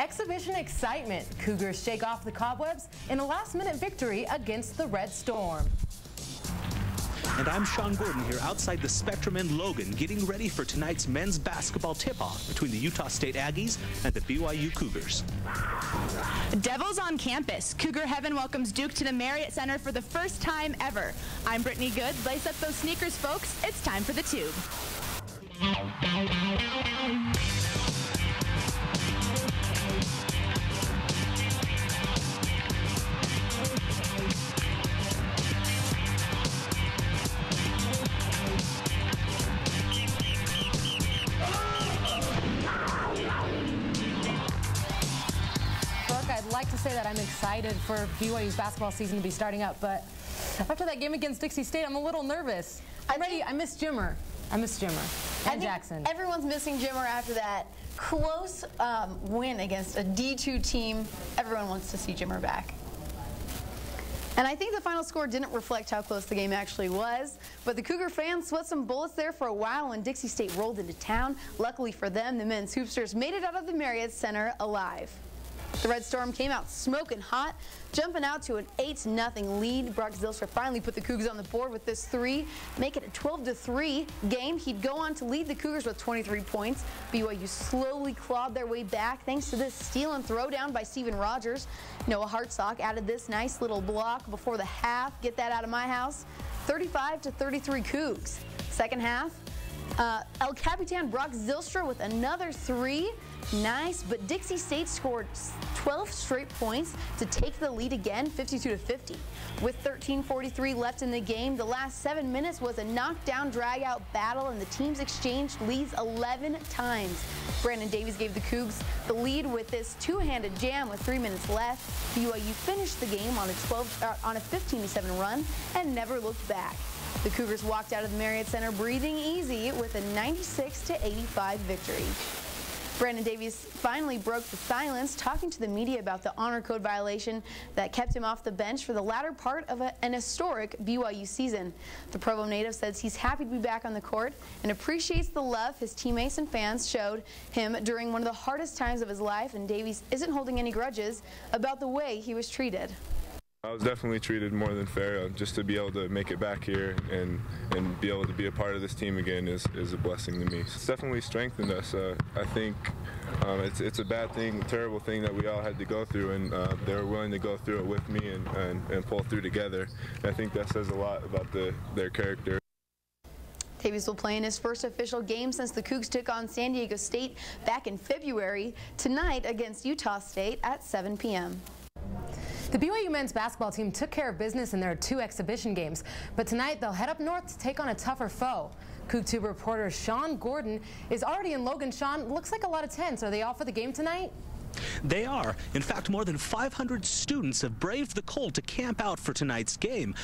Exhibition excitement. Cougars shake off the cobwebs in a last-minute victory against the Red Storm. And I'm Sean Gordon here outside the Spectrum in Logan, getting ready for tonight's men's basketball tip-off between the Utah State Aggies and the BYU Cougars. Devils on campus. Cougar Heaven welcomes Duke to the Marriott Center for the first time ever. I'm Brittany Good. Lace up those sneakers, folks. It's time for the tube. Say that I'm excited for BYU's basketball season to be starting up, but after that game against Dixie State, I'm a little nervous. I'm ready. I miss Jimmer. I miss Jimmer and Jackson. Everyone's missing Jimmer after that close um, win against a D2 team. Everyone wants to see Jimmer back. And I think the final score didn't reflect how close the game actually was, but the Cougar fans sweat some bullets there for a while when Dixie State rolled into town. Luckily for them, the men's hoopsters made it out of the Marriott Center alive. The Red Storm came out smoking hot, jumping out to an 8-0 lead. Brock Zylstra finally put the Cougars on the board with this three, make it a 12-3 game. He'd go on to lead the Cougars with 23 points. BYU slowly clawed their way back thanks to this steal and throwdown by Steven Rogers. Noah Hartsock added this nice little block before the half. Get that out of my house. 35 to 33 Cougs. Second half, uh, El Capitan Brock Zylstra with another three. Nice, but Dixie State scored 12 straight points to take the lead again, 52 to 50. With 13:43 left in the game, the last seven minutes was a knockdown, drag-out battle, and the teams exchanged leads 11 times. Brandon Davies gave the Cougs the lead with this two-handed jam with three minutes left. BYU finished the game on a 12 uh, on a 15-7 run and never looked back. The Cougars walked out of the Marriott Center breathing easy with a 96 to 85 victory. Brandon Davies finally broke the silence, talking to the media about the honor code violation that kept him off the bench for the latter part of a, an historic BYU season. The Provo native says he's happy to be back on the court and appreciates the love his teammates and fans showed him during one of the hardest times of his life, and Davies isn't holding any grudges about the way he was treated. I was definitely treated more than fair. Just to be able to make it back here and, and be able to be a part of this team again is, is a blessing to me. It's definitely strengthened us. Uh, I think um, it's, it's a bad thing, a terrible thing that we all had to go through, and uh, they were willing to go through it with me and, and, and pull through together. And I think that says a lot about the, their character. Davies will play in his first official game since the Cougs took on San Diego State back in February, tonight against Utah State at 7 p.m. The BYU men's basketball team took care of business in their two exhibition games, but tonight they'll head up north to take on a tougher foe. CougTube reporter Sean Gordon is already in Logan. Sean, looks like a lot of tents. Are they all for the game tonight? They are. In fact, more than 500 students have braved the cold to camp out for tonight's game,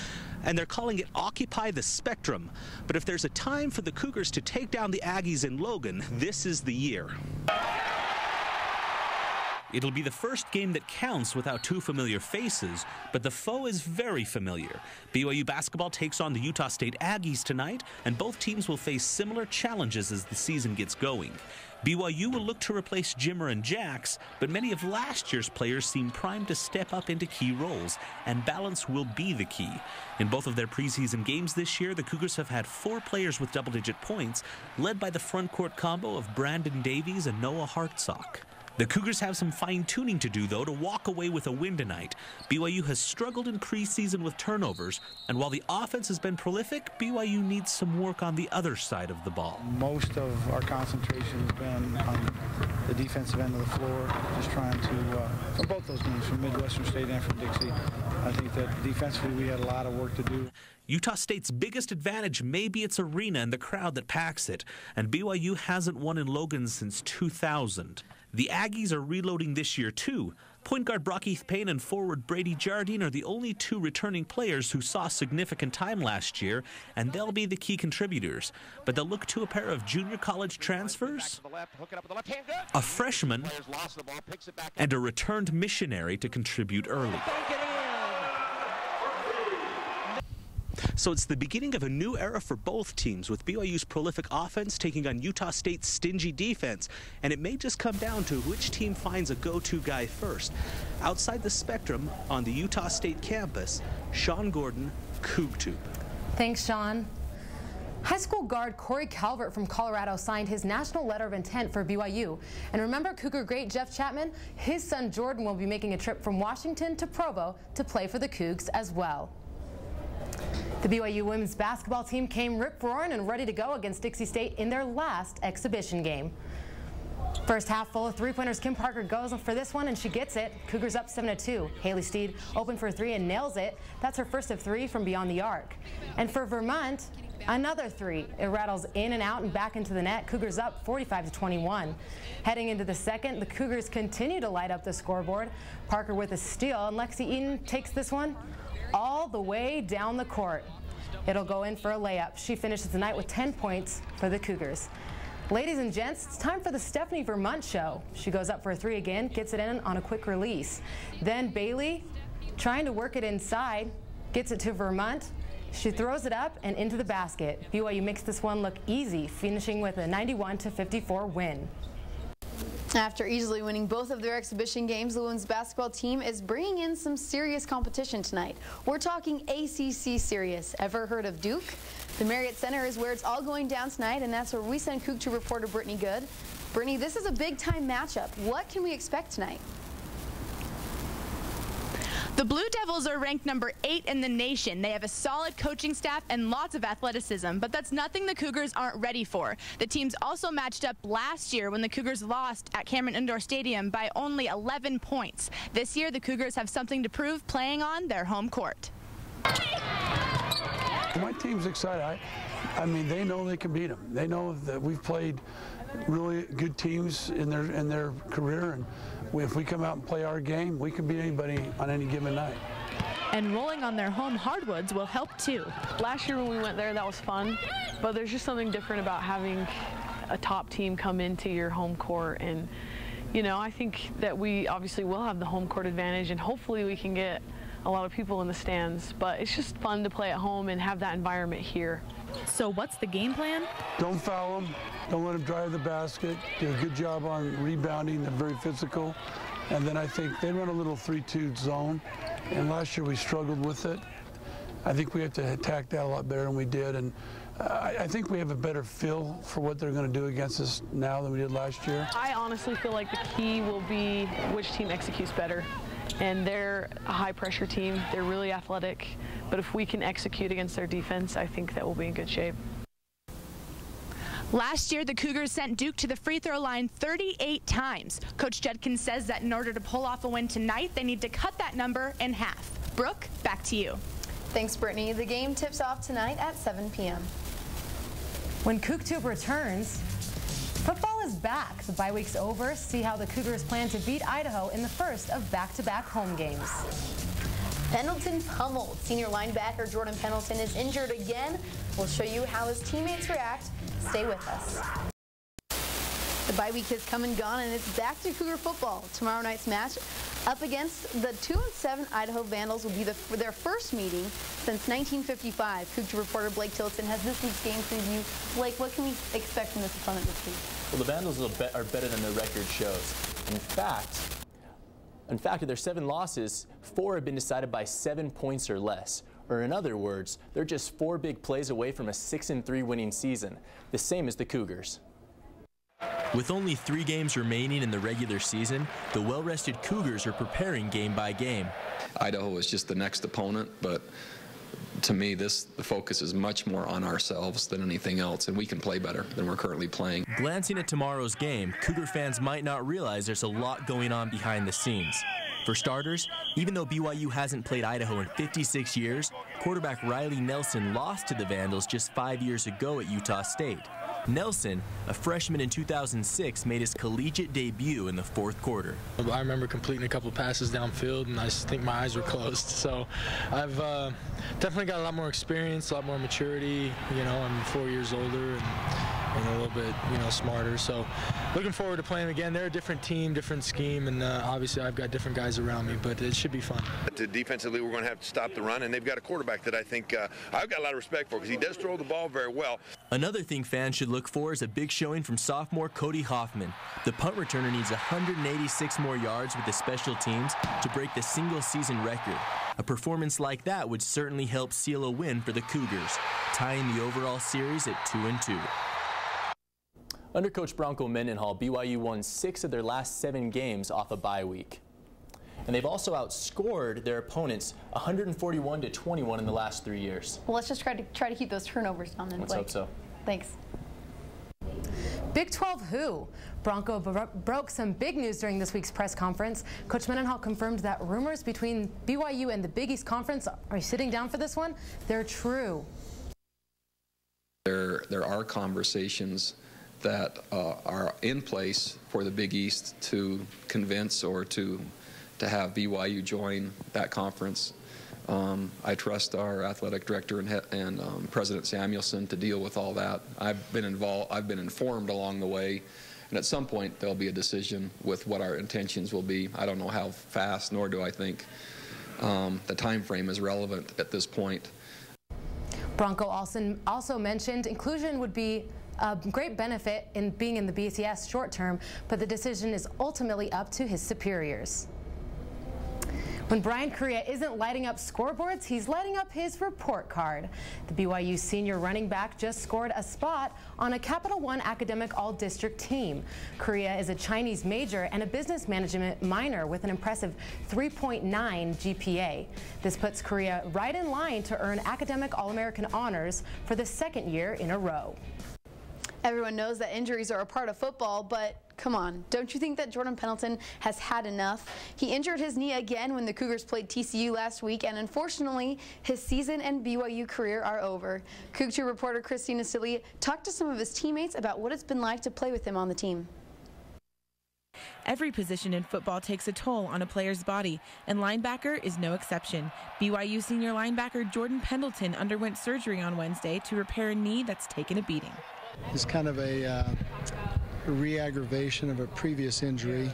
and they're calling it Occupy the Spectrum. But if there's a time for the Cougars to take down the Aggies in Logan, this is the year. It'll be the first game that counts without two familiar faces, but the foe is very familiar. BYU basketball takes on the Utah State Aggies tonight, and both teams will face similar challenges as the season gets going. BYU will look to replace Jimmer and Jax, but many of last year's players seem primed to step up into key roles, and balance will be the key. In both of their preseason games this year, the Cougars have had four players with double digit points, led by the front court combo of Brandon Davies and Noah Hartsock. The Cougars have some fine tuning to do, though, to walk away with a win tonight. BYU has struggled in preseason with turnovers, and while the offense has been prolific, BYU needs some work on the other side of the ball. Most of our concentration has been on the defensive end of the floor, just trying to, uh, from both those games, from Midwestern State and from Dixie. I think that defensively we had a lot of work to do. Utah State's biggest advantage may be its arena and the crowd that packs it, and BYU hasn't won in Logan since 2000. The Aggies are reloading this year, too. Point guard Brockeith Pane and forward Brady Jardine are the only two returning players who saw significant time last year, and they'll be the key contributors. But they'll look to a pair of junior college transfers, a freshman, and a returned missionary to contribute early. So it's the beginning of a new era for both teams, with BYU's prolific offense taking on Utah State's stingy defense. And it may just come down to which team finds a go-to guy first. Outside the spectrum, on the Utah State campus, Sean Gordon, CougTube. Thanks, Sean. High school guard Corey Calvert from Colorado signed his national letter of intent for BYU. And remember Cougar great Jeff Chapman? His son Jordan will be making a trip from Washington to Provo to play for the Cougs as well. The BYU women's basketball team came rip-roaring and ready to go against Dixie State in their last exhibition game. First half full of three-pointers. Kim Parker goes for this one, and she gets it. Cougars up 7-2. Haley Steed open for three and nails it. That's her first of three from beyond the arc. And for Vermont, Another three. It rattles in and out and back into the net. Cougars up 45 to 21. Heading into the second, the Cougars continue to light up the scoreboard. Parker with a steal, and Lexi Eaton takes this one all the way down the court. It'll go in for a layup. She finishes the night with 10 points for the Cougars. Ladies and gents, it's time for the Stephanie Vermont show. She goes up for a three again, gets it in on a quick release. Then Bailey, trying to work it inside, gets it to Vermont. She throws it up and into the basket. BYU makes this one look easy, finishing with a 91 to 54 win. After easily winning both of their exhibition games, the women's basketball team is bringing in some serious competition tonight. We're talking ACC serious. Ever heard of Duke? The Marriott Center is where it's all going down tonight, and that's where we send CougTube reporter Brittany Good. Brittany, this is a big-time matchup. What can we expect tonight? The Blue Devils are ranked number eight in the nation. They have a solid coaching staff and lots of athleticism, but that's nothing the Cougars aren't ready for. The teams also matched up last year when the Cougars lost at Cameron Indoor Stadium by only 11 points. This year, the Cougars have something to prove playing on their home court. My team's excited. I, I mean, they know they can beat them. They know that we've played really good teams in their in their career, and if we come out and play our game, we can beat anybody on any given night. And rolling on their home hardwoods will help too. Last year when we went there, that was fun, but there's just something different about having a top team come into your home court and you know, I think that we obviously will have the home court advantage and hopefully we can get a lot of people in the stands, but it's just fun to play at home and have that environment here. So what's the game plan? Don't foul them. Don't let them drive the basket. Do a good job on rebounding. They're very physical. And then I think they run a little 3-2 zone. And last year we struggled with it. I think we have to attack that a lot better than we did. And uh, I think we have a better feel for what they're going to do against us now than we did last year. I honestly feel like the key will be which team executes better and they're a high pressure team. They're really athletic, but if we can execute against their defense, I think that we'll be in good shape. Last year, the Cougars sent Duke to the free throw line 38 times. Coach Judkins says that in order to pull off a win tonight, they need to cut that number in half. Brooke, back to you. Thanks, Brittany. The game tips off tonight at 7 p.m. When CougTube returns, Football back. The bye week's over. See how the Cougars plan to beat Idaho in the first of back-to-back -back home games. Pendleton pummeled. Senior linebacker Jordan Pendleton is injured again. We'll show you how his teammates react. Stay with us. The bye week has come and gone, and it's back to Cougar football. Tomorrow night's match up against the 2-7 Idaho Vandals will be the, their first meeting since 1955. Cougar reporter Blake Tillotson has this week's game preview. Blake, what can we expect from this opponent this week? Well, the Vandals are better than their record shows. In fact, in fact, of their seven losses, four have been decided by seven points or less. Or in other words, they're just four big plays away from a 6-3 winning season, the same as the Cougars. With only three games remaining in the regular season, the well-rested Cougars are preparing game by game. Idaho is just the next opponent, but to me, this the focus is much more on ourselves than anything else, and we can play better than we're currently playing. Glancing at tomorrow's game, Cougar fans might not realize there's a lot going on behind the scenes. For starters, even though BYU hasn't played Idaho in 56 years, quarterback Riley Nelson lost to the Vandals just five years ago at Utah State. Nelson, a freshman in 2006, made his collegiate debut in the fourth quarter. I remember completing a couple passes downfield, and I think my eyes were closed. So I've uh, definitely got a lot more experience, a lot more maturity. You know, I'm four years older, and and a little bit, you know, smarter. So looking forward to playing again. They're a different team, different scheme, and uh, obviously I've got different guys around me, but it should be fun. Defensively, we're going to have to stop the run, and they've got a quarterback that I think uh, I've got a lot of respect for because he does throw the ball very well. Another thing fans should look for is a big showing from sophomore Cody Hoffman. The punt returner needs 186 more yards with the special teams to break the single season record. A performance like that would certainly help seal a win for the Cougars, tying the overall series at 2 and 2. Under coach Bronco Mendenhall, BYU won six of their last seven games off a bye week. And they've also outscored their opponents 141 to 21 in the last three years. Well, let's just try to try to keep those turnovers down. Then, Let's Blake. hope so. Thanks. Big 12 who? Bronco bro broke some big news during this week's press conference. Coach Mendenhall confirmed that rumors between BYU and the Big East Conference are you sitting down for this one? They're true. There, there are conversations that uh, are in place for the Big East to convince or to, to have BYU join that conference. Um, I trust our athletic director and, and um, President Samuelson to deal with all that. I've been involved. I've been informed along the way, and at some point there'll be a decision with what our intentions will be. I don't know how fast, nor do I think um, the time frame is relevant at this point. Bronco also, also mentioned inclusion would be a great benefit in being in the BCS short term, but the decision is ultimately up to his superiors. When Bryan Kariya isn't lighting up scoreboards, he's lighting up his report card. The BYU senior running back just scored a spot on a Capital One academic all-district team. Kariya is a Chinese major and a business management minor with an impressive 3.9 GPA. This puts Kariya right in line to earn academic All-American honors for the second year in a row. Everyone knows that injuries are a part of football, but come on, don't you think that Jordan Pendleton has had enough? He injured his knee again when the Cougars played TCU last week, and unfortunately, his season and BYU career are over. CougTube reporter Christina Seeley talked to some of his teammates about what it's been like to play with him on the team. Every position in football takes a toll on a player's body, and linebacker is no exception. BYU senior linebacker Jordan Pendleton underwent surgery on Wednesday to repair a knee that's taken a beating. It's kind of a, uh, re-aggravation of a previous injury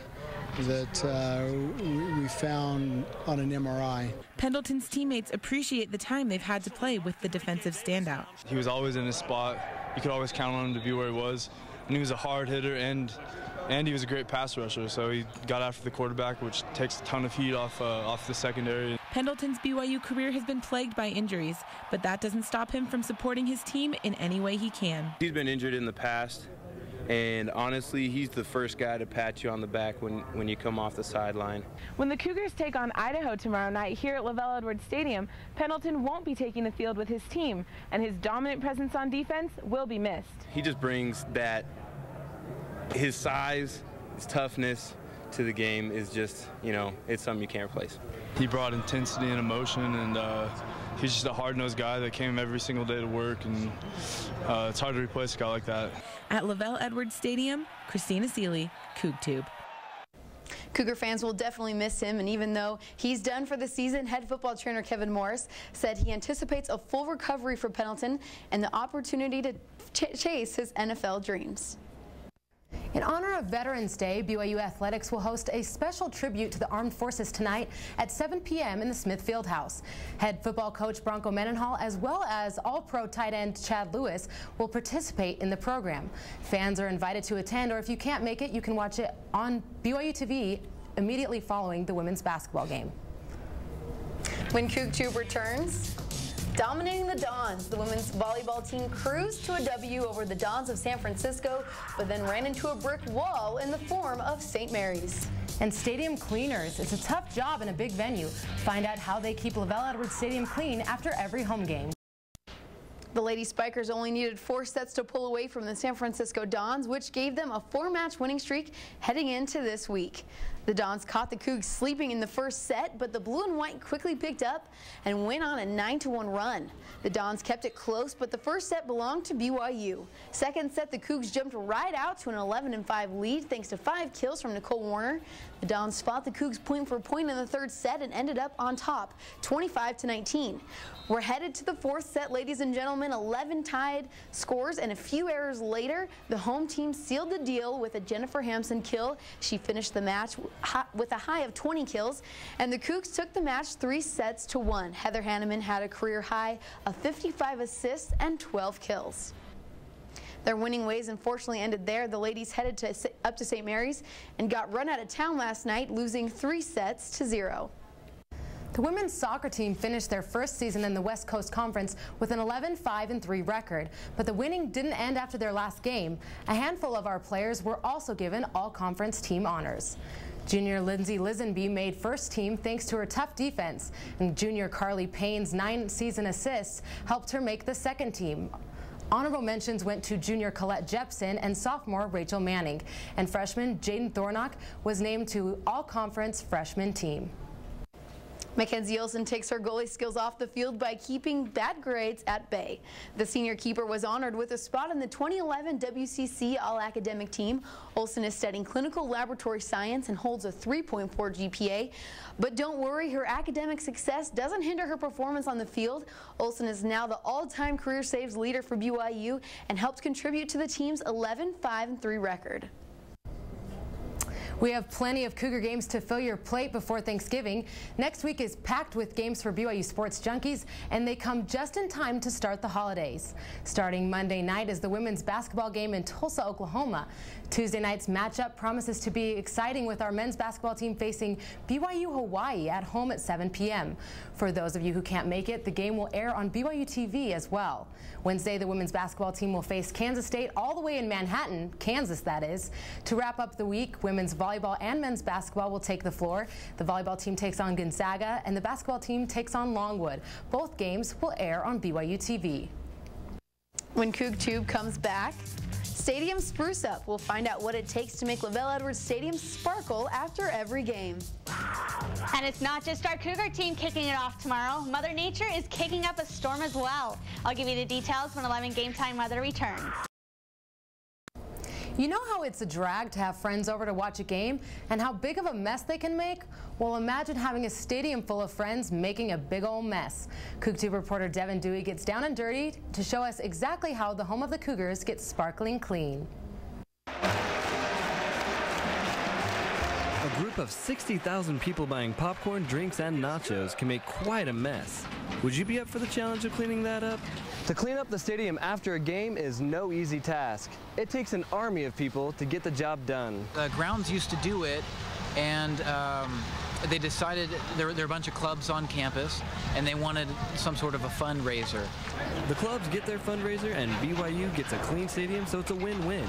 that uh, we we found on an MRI. Pendleton's teammates appreciate the time they've had to play with the defensive standout. He was always in his spot. You could always count on him to be where he was. And he was a hard hitter and and he was a great pass rusher. So he got after the quarterback, which takes a ton of heat off uh, off the secondary. Pendleton's BYU career has been plagued by injuries, but that doesn't stop him from supporting his team in any way he can. He's been injured in the past, and honestly, he's the first guy to pat you on the back when, when you come off the sideline. When the Cougars take on Idaho tomorrow night here at LaVell Edwards Stadium, Pendleton won't be taking the field with his team, and his dominant presence on defense will be missed. He just brings that, his size, his toughness to the game is just, you know, it's something you can't replace. He brought intensity and emotion, and uh, he's just a hard-nosed guy that came every single day to work, and uh, it's hard to replace a guy like that. At LaVell Edwards Stadium, Christina Seeley, CougTube. Cougar fans will definitely miss him, and even though he's done for the season, head football trainer Kevin Morris said he anticipates a full recovery for Pendleton and the opportunity to ch chase his NFL dreams. In honor of Veterans Day, BYU Athletics will host a special tribute to the armed forces tonight at 7 p.m. in the Smith Fieldhouse. Head football coach Bronco Mendenhall, as well as All-Pro tight end Chad Lewis, will participate in the program. Fans are invited to attend, or if you can't make it, you can watch it on BYU TV immediately following the women's basketball game. When CougTube returns, dominating the Dons, the women's volleyball team cruised to a W over the Dons of San Francisco, but then ran into a brick wall in the form of St. Mary's. And stadium cleaners. It's a tough job in a big venue. Find out how they keep LaVell Edwards Stadium clean after every home game. The Lady Spikers only needed four sets to pull away from the San Francisco Dons, which gave them a four-match winning streak heading into this week. The Dons caught the Cougs sleeping in the first set, but the blue and white quickly picked up and went on a 9-1 run. The Dons kept it close, but the first set belonged to BYU. Second set, the Cougs jumped right out to an 11-5 lead thanks to five kills from Nicole Warner. The Dons fought the Cougs point for point in the third set and ended up on top, 25 19. We're headed to the fourth set, ladies and gentlemen. 11 tied scores, and a few errors later, the home team sealed the deal with a Jennifer Hampson kill. She finished the match with a high of 20 kills, and the Cougs took the match three sets to one. Heather Hanneman had a career high of 55 assists and 12 kills. Their winning ways unfortunately ended there. The ladies headed to, up to St. Mary's and got run out of town last night, losing three sets to zero. The women's soccer team finished their first season in the West Coast Conference with an 11-5-3 record, but the winning didn't end after their last game. A handful of our players were also given all-conference team honors. Junior Lindsay Lisenby made first team thanks to her tough defense, and junior Carly Payne's nine season assists helped her make the second team. Honorable mentions went to junior Colette Jepson and sophomore Rachel Manning, and freshman Jaden Thornock was named to all-conference freshman team. Mackenzie Olsen takes her goalie skills off the field by keeping bad grades at bay. The senior keeper was honored with a spot in the 2011 WCC All-Academic Team. Olsen is studying clinical laboratory science and holds a 3.4 GPA. But don't worry, her academic success doesn't hinder her performance on the field. Olsen is now the all-time career saves leader for BYU and helped contribute to the team's 11-5-3 record. We have plenty of Cougar games to fill your plate before Thanksgiving. Next week is packed with games for BYU sports junkies, and they come just in time to start the holidays. Starting Monday night is the women's basketball game in Tulsa, Oklahoma. Tuesday night's matchup promises to be exciting with our men's basketball team facing BYU Hawaii at home at 7 p.m. For those of you who can't make it, the game will air on BYU TV as well. Wednesday, the women's basketball team will face Kansas State all the way in Manhattan, Kansas that is. To wrap up the week, women's volleyball and men's basketball will take the floor. The volleyball team takes on Gonzaga and the basketball team takes on Longwood. Both games will air on BYU TV. When Coug Tube comes back, Stadium Spruce Up. We'll find out what it takes to make LaVell Edwards Stadium sparkle after every game. And it's not just our Cougar team kicking it off tomorrow. Mother Nature is kicking up a storm as well. I'll give you the details when 11 Game Time Weather returns. You know how it's a drag to have friends over to watch a game and how big of a mess they can make? Well, imagine having a stadium full of friends making a big old mess. CougTube reporter Devin Dewey gets down and dirty to show us exactly how the home of the Cougars gets sparkling clean. A group of 60,000 people buying popcorn, drinks, and nachos can make quite a mess. Would you be up for the challenge of cleaning that up? To clean up the stadium after a game is no easy task. It takes an army of people to get the job done. The grounds used to do it, and um, they decided there, there are a bunch of clubs on campus and they wanted some sort of a fundraiser. The clubs get their fundraiser and BYU gets a clean stadium, so it's a win-win.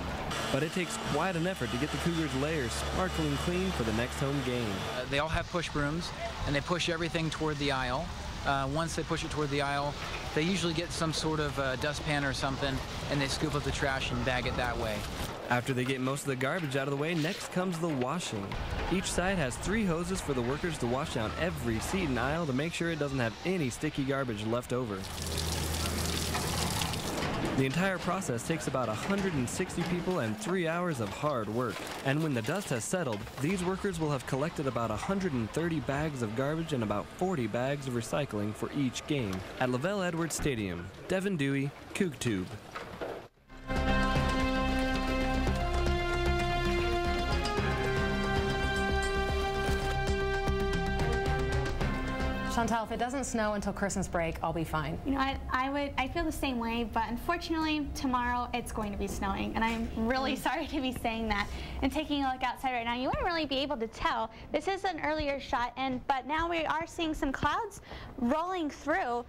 But it takes quite an effort to get the Cougars' layers sparkling clean for the next home game. Uh, they all have push brooms and they push everything toward the aisle. Uh, once they push it toward the aisle, they usually get some sort of uh, dustpan or something and they scoop up the trash and bag it that way. After they get most of the garbage out of the way, next comes the washing. Each side has three hoses for the workers to wash down every seat and aisle to make sure it doesn't have any sticky garbage left over. The entire process takes about 160 people and three hours of hard work. And when the dust has settled, these workers will have collected about 130 bags of garbage and about 40 bags of recycling for each game. At LaVell Edwards Stadium, Devin Dewey, CougTube. Chantal, if it doesn't snow until Christmas break, I'll be fine. You know, I, I would, I feel the same way, but unfortunately, tomorrow it's going to be snowing, and I'm really mm. sorry to be saying that. And taking a look outside right now, you wouldn't really be able to tell. This is an earlier shot, and but now we are seeing some clouds rolling through.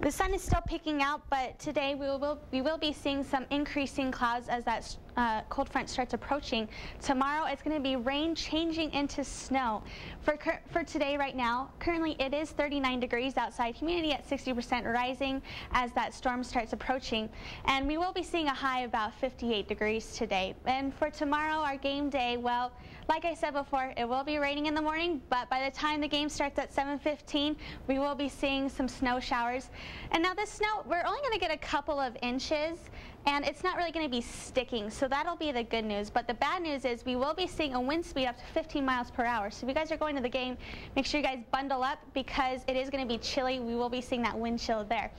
The sun is still picking out, but today we will, we will be seeing some increasing clouds as that uh, cold front starts approaching. Tomorrow it's going to be rain changing into snow. For, for today right now, currently it is 39 degrees outside, humidity at 60% rising as that storm starts approaching. And we will be seeing a high about 58 degrees today. And for tomorrow, our game day, well, Like I said before, it will be raining in the morning, but by the time the game starts at 7.15, we will be seeing some snow showers. And now this snow, we're only going to get a couple of inches, and it's not really going to be sticking, so that'll be the good news. But the bad news is we will be seeing a wind speed up to 15 miles per hour. So if you guys are going to the game, make sure you guys bundle up because it is going to be chilly. We will be seeing that wind chill there.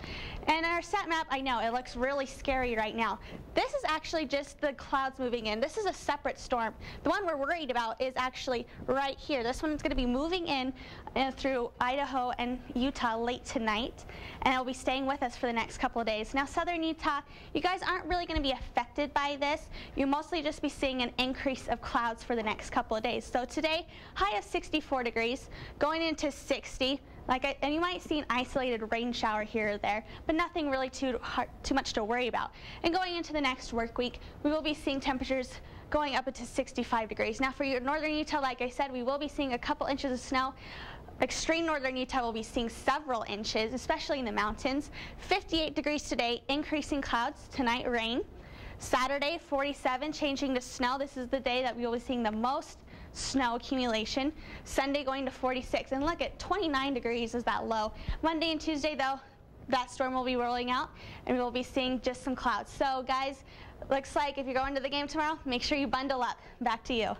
And our set map, I know, it looks really scary right now. This is actually just the clouds moving in. This is a separate storm. The one we're worried about is actually right here. This one is going to be moving in uh, through Idaho and Utah late tonight, and it'll be staying with us for the next couple of days. Now, southern Utah, you guys aren't really going to be affected by this. You'll mostly just be seeing an increase of clouds for the next couple of days. So today, high of 64 degrees, going into 60. Like I, and you might see an isolated rain shower here or there, but nothing really too hard, too much to worry about. And going into the next work week, we will be seeing temperatures going up into 65 degrees. Now for your northern Utah, like I said, we will be seeing a couple inches of snow. Extreme northern Utah will be seeing several inches, especially in the mountains. 58 degrees today, increasing clouds. Tonight, rain. Saturday, 47, changing to snow. This is the day that we will be seeing the most snow accumulation. Sunday going to 46. And look at 29 degrees is that low. Monday and Tuesday, though, that storm will be rolling out and we will be seeing just some clouds. So, guys, looks like if you're going to the game tomorrow, make sure you bundle up. Back to you.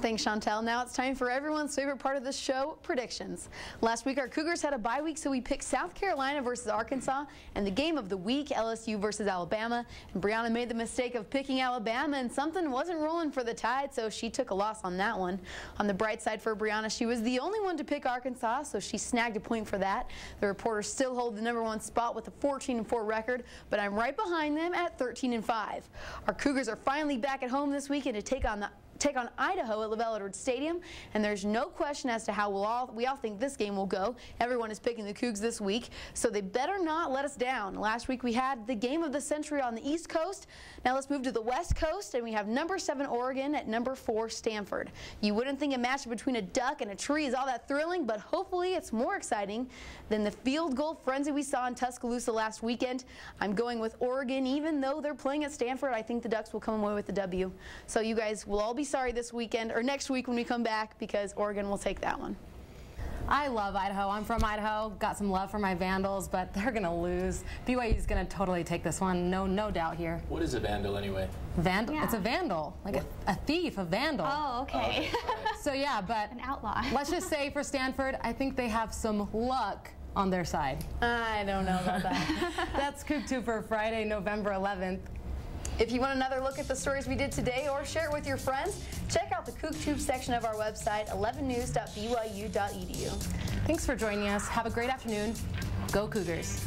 Thanks, Chantel. Now it's time for everyone's favorite part of the show, predictions. Last week, our Cougars had a bye week, so we picked South Carolina versus Arkansas and the game of the week, LSU versus Alabama. And Brianna made the mistake of picking Alabama, and something wasn't rolling for the Tide, so she took a loss on that one. On the bright side for Brianna, she was the only one to pick Arkansas, so she snagged a point for that. The reporters still hold the number one spot with a 14-4 record, but I'm right behind them at 13-5. Our Cougars are finally back at home this weekend to take on the take on Idaho at LaVell Edwards Stadium, and there's no question as to how we'll all, we all think this game will go. Everyone is picking the Cougs this week, so they better not let us down. Last week we had the game of the century on the East Coast. Now let's move to the West Coast, and we have number seven Oregon at number four Stanford. You wouldn't think a match between a duck and a tree is all that thrilling, but hopefully it's more exciting than the field goal frenzy we saw in Tuscaloosa last weekend. I'm going with Oregon, even though they're playing at Stanford. I think the Ducks will come away with the W. So you guys will all be sorry this weekend or next week when we come back because Oregon will take that one. I love Idaho. I'm from Idaho. Got some love for my Vandals, but they're going to lose. BYU is going to totally take this one. No, no doubt here. What is a vandal anyway? Vandal? Yeah. It's a vandal, like a, a, thief, a vandal. Oh, okay. Oh, so yeah, but an outlaw. let's just say for Stanford, I think they have some luck on their side. I don't know about that. That's CougTube for Friday, November 11th. If you want another look at the stories we did today or share it with your friends, check out the CougTube section of our website, 11news.byu.edu. Thanks for joining us. Have a great afternoon. Go Cougars.